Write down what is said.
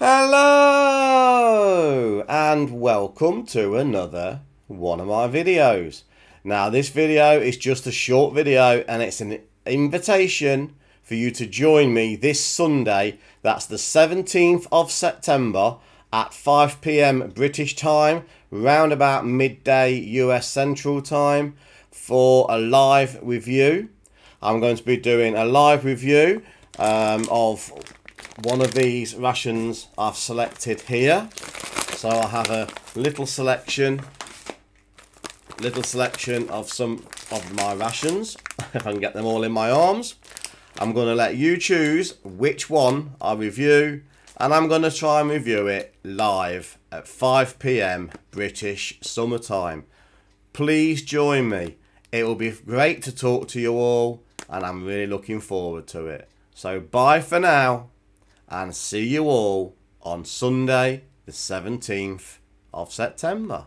Hello and welcome to another one of my videos. Now this video is just a short video and it's an invitation for you to join me this Sunday. That's the 17th of September at 5pm British time, round about midday US Central time for a live review. I'm going to be doing a live review um, of one of these rations I've selected here. So I have a little selection, little selection of some of my rations, if I can get them all in my arms. I'm going to let you choose which one I review and I'm going to try and review it live at 5pm British summertime. Please join me. It will be great to talk to you all and I'm really looking forward to it. So bye for now and see you all on Sunday the 17th of September.